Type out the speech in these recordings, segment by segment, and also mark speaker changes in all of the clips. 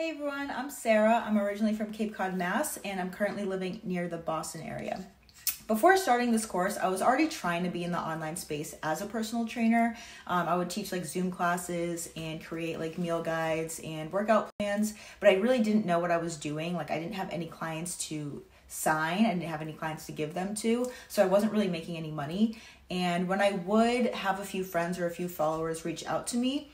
Speaker 1: Hey everyone, I'm Sara. I'm originally from Cape Cod, Mass, and I'm currently living near the Boston area. Before starting this course, I was already trying to be in the online space as a personal trainer. Um, I would teach like Zoom classes and create like meal guides and workout plans, but I really didn't know what I was doing. Like, I didn't have any clients to sign, I didn't have any clients to give them to, so I wasn't really making any money. And when I would have a few friends or a few followers reach out to me,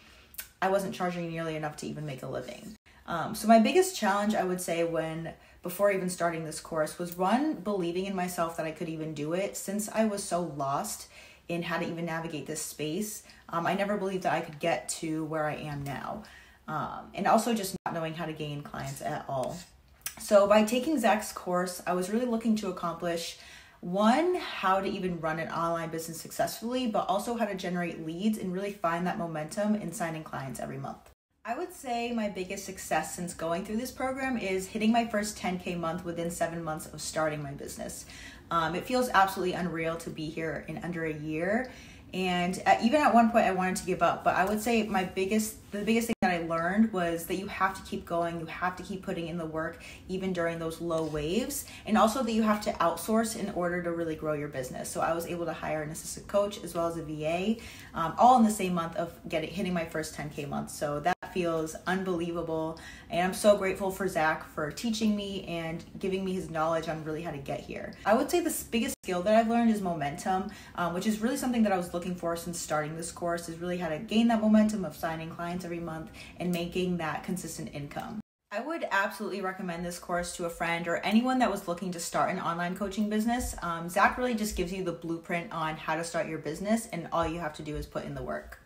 Speaker 1: I wasn't charging nearly enough to even make a living. Um, so my biggest challenge, I would say, when before even starting this course was one believing in myself that I could even do it. Since I was so lost in how to even navigate this space, um, I never believed that I could get to where I am now, um, and also just not knowing how to gain clients at all. So by taking Zakk's course, I was really looking to accomplish one, how to even run an online business successfully, but also how to generate leads and really find that momentum in signing clients every month. I would say my biggest success since going through this program is hitting my first 10K month within seven months of starting my business. Um, it feels absolutely unreal to be here in under a year. And uh, even at one point, I wanted to give up. But I would say my biggest, the biggest thing that I learned was that you have to keep going. You have to keep putting in the work, even during those low waves. And also that you have to outsource in order to really grow your business. So I was able to hire an assistant coach as well as a VA, um, all in the same month of getting hitting my first 10K month. So that feels unbelievable. And I'm so grateful for Zakk for teaching me and giving me his knowledge on really how to get here. I would say the biggest skill that I've learned is momentum, um, which is really something that I was looking for since starting this course, is really how to gain that momentum of signing clients every month and making that consistent income. I would absolutely recommend this course to a friend or anyone that was looking to start an online coaching business. Um, Zakk really just gives you the blueprint on how to start your business, and all you have to do is put in the work.